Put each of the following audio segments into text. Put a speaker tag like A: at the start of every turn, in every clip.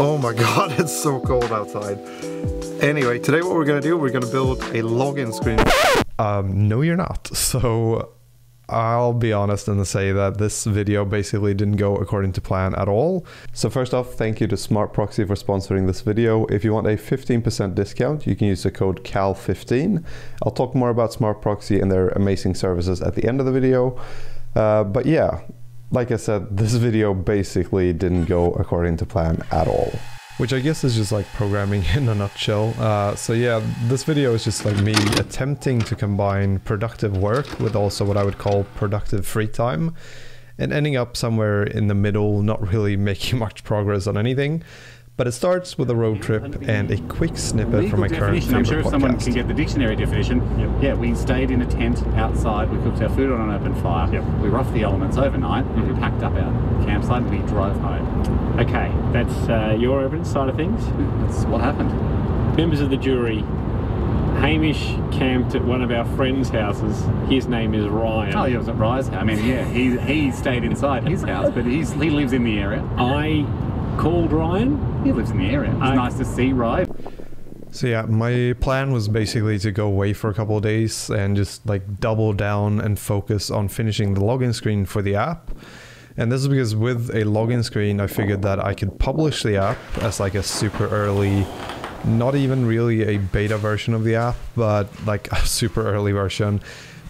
A: Oh my god, it's so cold outside. Anyway, today what we're gonna do, we're gonna build a login screen. Um, no you're not. So I'll be honest and say that this video basically didn't go according to plan at all. So first off, thank you to Smartproxy for sponsoring this video. If you want a 15% discount, you can use the code KALLE15. I'll talk more about Smartproxy and their amazing services at the end of the video. Uh, but yeah, like I said, this video basically didn't go according to plan at all. Which I guess is just like programming in a nutshell. Uh, so yeah, this video is just like me attempting to combine productive work with also what I would call productive free time and ending up somewhere in the middle, not really making much progress on anything. But it starts with a road trip and a quick snippet from my current favorite
B: I'm sure if
A: podcast.
B: someone can get the dictionary definition.
C: Yep.
B: Yeah, we stayed in a tent outside. We cooked our food on an open fire.
C: Yep.
B: We roughed the elements overnight.
C: Mhm.
B: We packed up our campsite and we drove home.
C: Okay, that's uh, your evidence side of things.
B: That's what happened.
C: Members of the jury, Hamish camped at one of our friends' houses. His name is Ryan.
B: Oh, he was at Rise. I mean, yeah, he he stayed inside his house, but he's he lives in the area.
C: I called Ryan.
B: He lives in the area. It's
C: I-
B: nice to see Ryan.
A: So yeah, my plan was basically to go away for a couple of days and just like double down and focus on finishing the login screen for the app. And this is because with a login screen, I figured that I could publish the app as like a super early, not even really a beta version of the app, but like a super early version.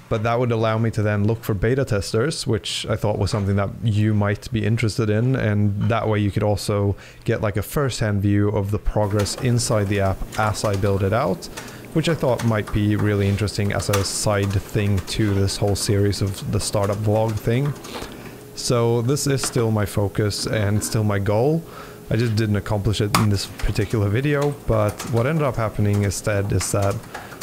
A: But that would allow me to then look for beta testers, which I thought was something that you might be interested in. And that way you could also get like a first hand view of the progress inside the app as I build it out, which I thought might be really interesting as a side thing to this whole series of the startup vlog thing. So this is still my focus and still my goal. I just didn't accomplish it in this particular video, but what ended up happening instead is that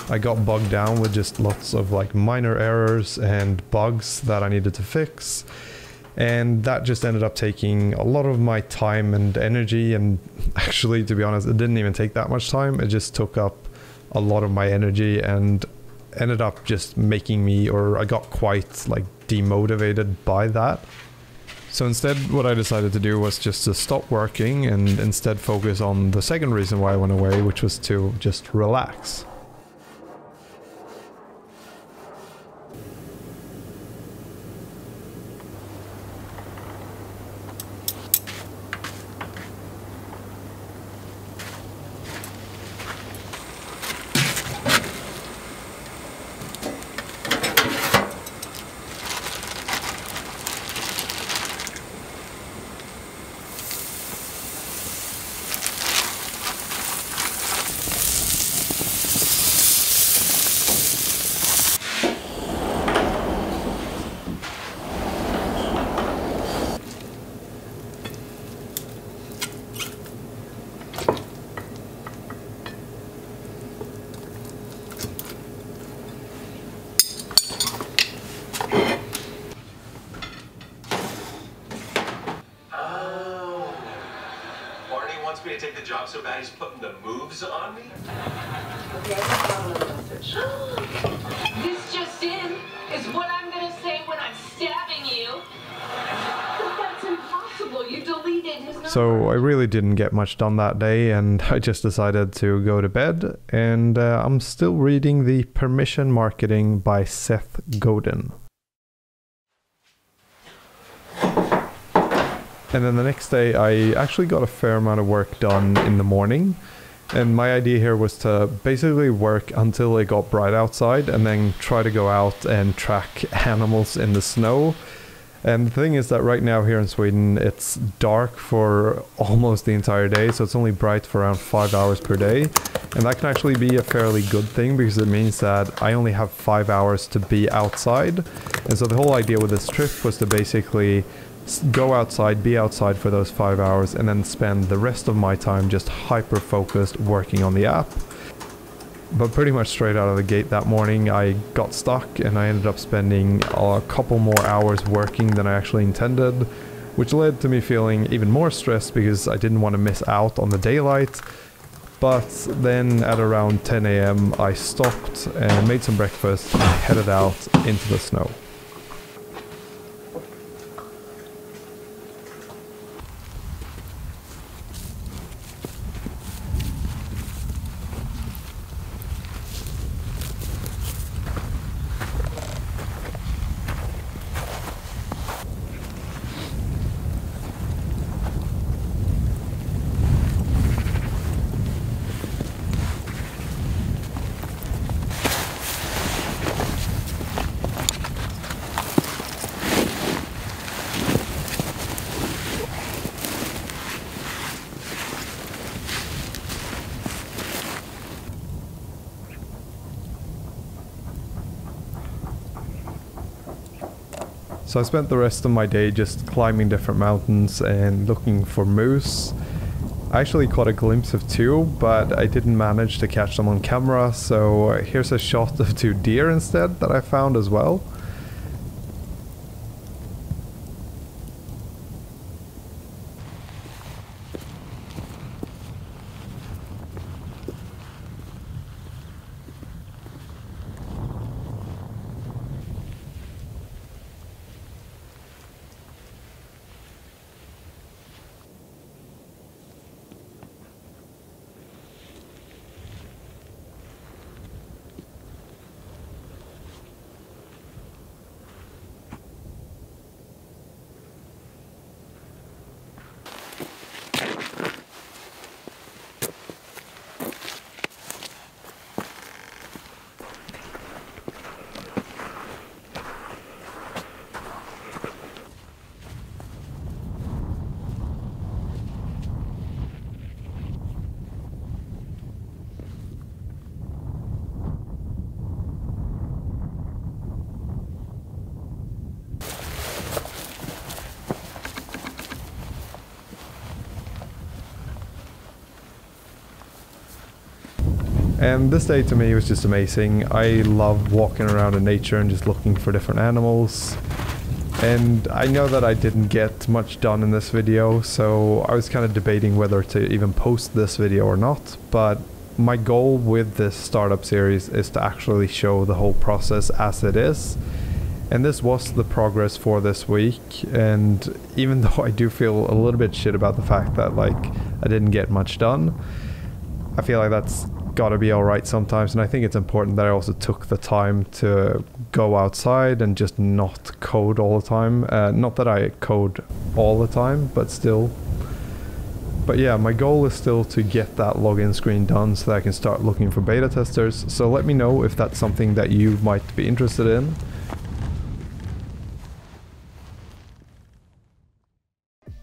A: I got bogged down with just lots of like minor errors and bugs that I needed to fix. And that just ended up taking a lot of my time and energy. And actually, to be honest, it didn't even take that much time. It just took up a lot of my energy and ended up just making me, or I got quite like demotivated by that. So instead, what I decided to do was just to stop working and instead focus on the second reason why I went away, which was to just relax.
D: Me to take the job so bad he's putting the moves on me?
E: This just in is what I'm gonna say when I'm stabbing you. That's impossible. You deleted his number.
A: So I really didn't get much done that day, and I just decided to go to bed. And uh, I'm still reading the Permission Marketing by Seth Godin. And then the next day, I actually got a fair amount of work done in the morning. And my idea here was to basically work until it got bright outside and then try to go out and track animals in the snow. And the thing is that right now here in Sweden, it's dark for almost the entire day, so it's only bright for around five hours per day. And that can actually be a fairly good thing because it means that I only have five hours to be outside. And so the whole idea with this trip was to basically go outside, be outside for those five hours, and then spend the rest of my time just hyper focused working on the app. But pretty much straight out of the gate that morning, I got stuck and I ended up spending a couple more hours working than I actually intended, which led to me feeling even more stressed because I didn't want to miss out on the daylight. But then at around 10 a.m., I stopped and made some breakfast and headed out into the snow. So I spent the rest of my day just climbing different mountains and looking for moose. I actually caught a glimpse of two, but I didn't manage to catch them on camera, so here's a shot of two deer instead that I found as well. And this day to me was just amazing. I love walking around in nature and just looking for different animals. And I know that I didn't get much done in this video, so I was kind of debating whether to even post this video or not. But my goal with this startup series is to actually show the whole process as it is. And this was the progress for this week. And even though I do feel a little bit shit about the fact that like I didn't get much done, I feel like that's got to be all right sometimes. And I think it's important that I also took the time to go outside and just not code all the time. Uh, not that I code all the time, but still. But yeah, my goal is still to get that login screen done so that I can start looking for beta testers. So let me know if that's something that you might be interested in.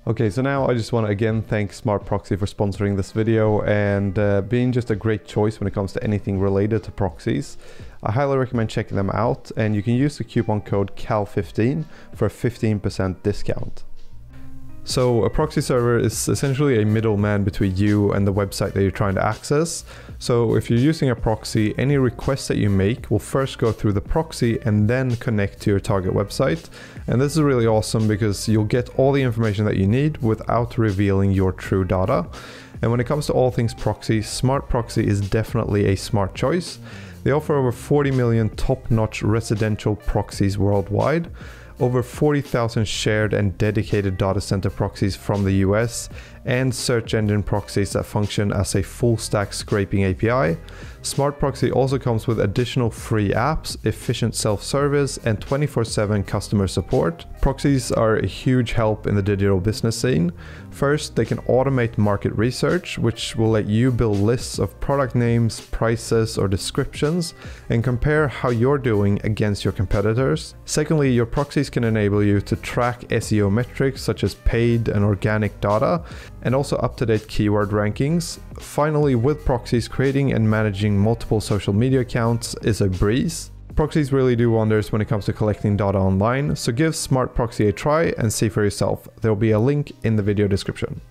A: Okay, so now I just want to again thank Smartproxy for sponsoring this video and uh, being just a great choice when it comes to anything related to proxies. I highly recommend checking them out and you can use the coupon code KALLE15 for a 15% discount. So a proxy server is essentially a middleman between you and the website that you're trying to access. So if you're using a proxy, any request that you make will first go through the proxy and then connect to your target website. And this is really awesome because you'll get all the information that you need without revealing your true data. And when it comes to all things proxy, Smartproxy is definitely a smart choice. They offer over 40 million top-notch residential proxies worldwide over 40,000 shared and dedicated data center proxies from the US, and search engine proxies that function as a full stack scraping API. Smartproxy also comes with additional free apps, efficient self-service, and 24-7 customer support. Proxies are a huge help in the digital business scene. First, they can automate market research, which will let you build lists of product names, prices, or descriptions, and compare how you're doing against your competitors. Secondly, your proxies can enable you to track SEO metrics such as paid and organic data, and also up-to-date keyword rankings. Finally, with proxies, creating and managing multiple social media accounts is a breeze. Proxies really do wonders when it comes to collecting data online, so give Smartproxy a try and see for yourself. There will be a link in the video description.